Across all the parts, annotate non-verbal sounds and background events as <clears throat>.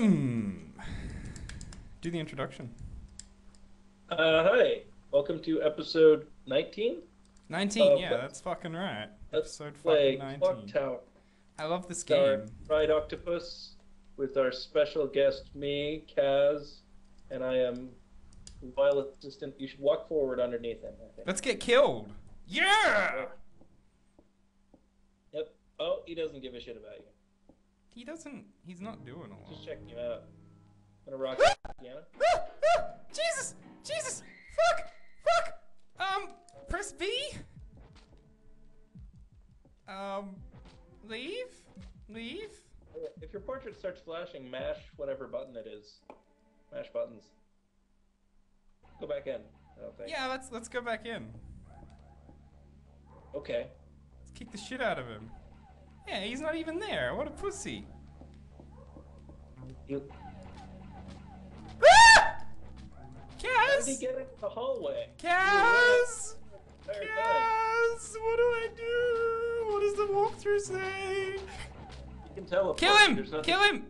Do the introduction. Uh, hi. Welcome to episode 19. 19, Uh, yeah, that's fucking right. Let's Episode play Clock 19. Tower. I love this Our game. Fried Octopus with our special guest, me, Kazz, and I am Violet Assistant. You should walk forward underneath him, I think. Let's get killed. Yeah! Yep. Oh, he doesn't give a shit about you. He doesn't, he's not doing a lot. Just checking you out. Gonna rock <gasps> piano. Ah, <gasps> ah, Jesus! Jesus! Fuck! Fuck! Um, press B? Um, leave? Leave? If your portrait starts flashing, mash whatever button it is. Mash buttons. Go back in. I don't think. Yeah, let's let's go back in. Okay. Let's kick the shit out of him. Yeah, he's not even there. What a pussy. You, Ah! how did he get into the hallway? Kazz! Time. Kazz! What do I do? What does the walkthrough say? You can teleport. Kill him! Kill him!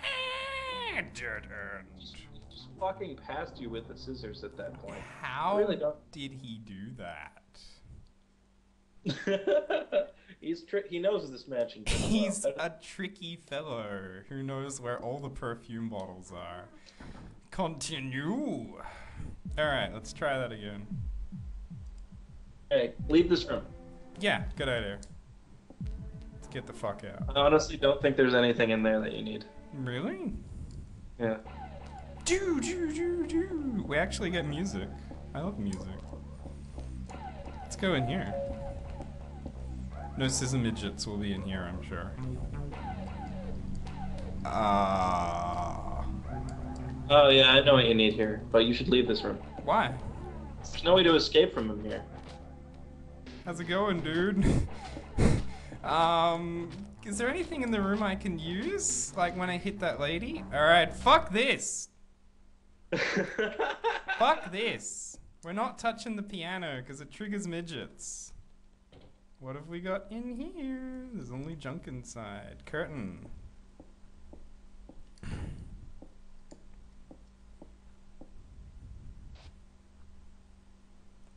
Ah. Just, just walking past you with the scissors at that point. How really did he do that? <laughs> He's tri- he knows this mansion. well. He's a tricky fellow who knows where all the perfume bottles are. Continue. Alright, let's try that again. Hey, leave this room. Yeah, good idea. Let's get the fuck out. I honestly don't think there's anything in there that you need. Really? Yeah. Do do do do. We actually get music. I love music. Let's go in here. No scissor midgets will be in here, I'm sure. Ah. Oh yeah, I know what you need here, but you should leave this room. why? There's no way to escape from him here. How's it going, dude? <laughs> um, is there anything in the room I can use? Like when I hit that lady? Alright, fuck this! <laughs> Fuck this! We're not touching the piano because it triggers midgets. What have we got in here? There's only junk inside. Curtain.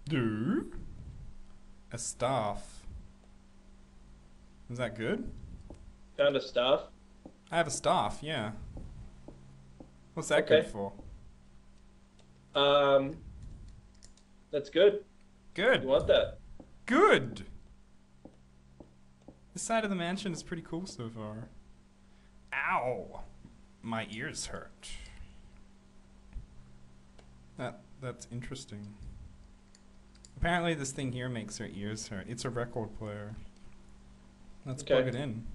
Do? A staff. Is that good? Found a staff. I have a staff, yeah. What's that Okay. good for? Um, that's good. Good. You want that? Good. This side of the mansion is pretty cool so far. Ow. My ears hurt. That that's interesting. Apparently this thing here makes her ears hurt. It's a record player. Let's Okay. plug it in.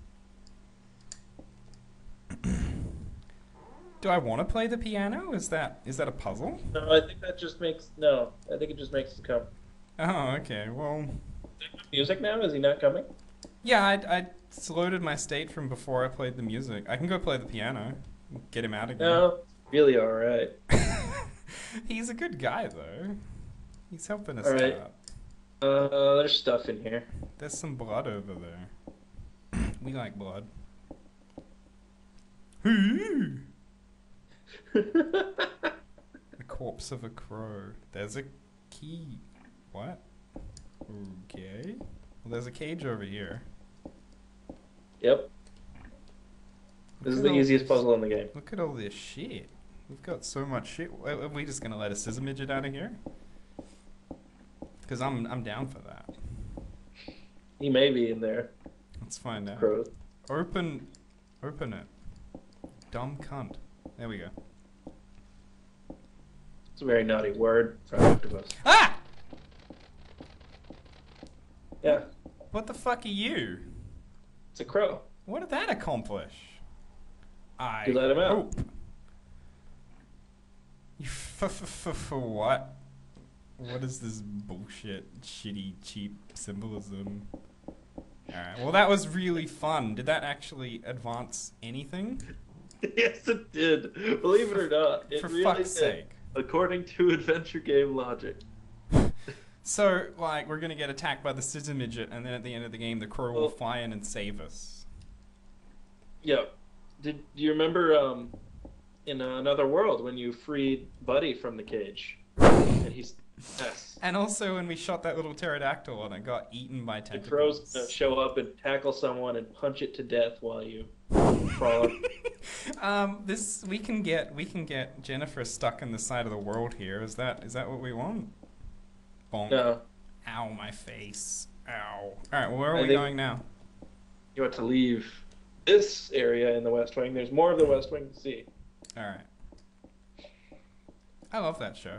Do I want to play the piano? Is that is that a puzzle? No, I think that just makes no. I think it just makes it come. Oh, okay. Well, Music now? Is he not coming? Yeah, I, I loaded my state from before I played the music. I can go play the piano. Get him out again. No. Really, all right. <laughs> He's a good guy, though. He's helping us All right. out. Uh, there's stuff in here. There's some blood over there. <clears throat> we like blood. <laughs> The corpse of a crow. There's a key. What? Okay. Well, there's a cage over here. Yep. This is the easiest this- puzzle in the game. Look at all this shit. We've got so much shit. Are are we just gonna let a scissor midget out of here? Because I'm I'm down for that. He may be in there. Let's find out. Crow. Open, open it. Dumb cunt. There we go. It's a very naughty word for octopus. Ah! Yeah, What the fuck are you? It's a crow. What did that accomplish? I You let him out. hope. You <laughs> f f f f what? What is this bullshit, shitty, cheap symbolism? Alright, well that was really fun. Did that actually advance anything? <laughs> yes, it did. Believe it or not, it For really fuck's did. sake. According to adventure game logic. <laughs> So, like, we're gonna get attacked by the scissor midget, and then at the end of the game, the crow will fly in and save us. Yep. Did do you remember um, in another world when you freed Buddy from the cage? And he's yes. And also when we shot that little pterodactyl and it got eaten by tentacles. The crow's show up and tackle someone and punch it to death while you crawl up. <laughs> um, this we can get we can get Jennifer stuck in the side of the world here. Is that is that what we want? Bonk. No, Ow, my face. Ow. All right, well, where are I we going now? you want to leave this area in the West Wing. There's more of the West Wing to see. All right. I love that show.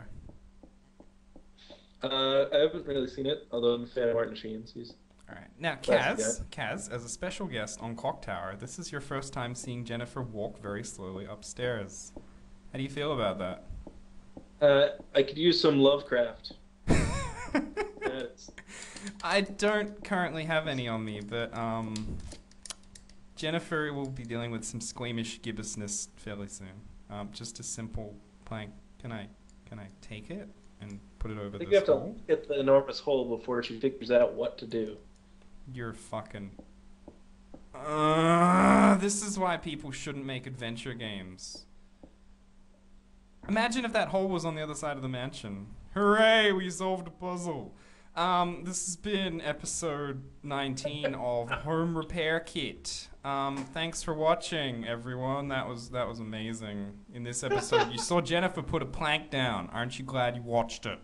Uh, I haven't really seen it, although I'm a fan of Martin Sheen's. He's All right. Now, Kazz, Kazz, as a special guest on Clock Tower, this is your first time seeing Jennifer walk very slowly upstairs. How do you feel about that? Uh, I could use some Lovecraft. I don't currently have any on me, but um, Jennifer will be dealing with some squeamish gibbousness fairly soon. Um, just a simple plank. Can I can I take it and put it over I think you this have to hole? hit the enormous hole before she figures out what to do. You're fucking. Uh, this is why people shouldn't make adventure games. Imagine if that hole was on the other side of the mansion. Hooray, we solved a puzzle. Um, this has been episode 19 <laughs> of Home Repair Kit. Um, thanks for watching, everyone. That was that was amazing. In this episode, you saw Jennifer put a plank down. Aren't you glad you watched it?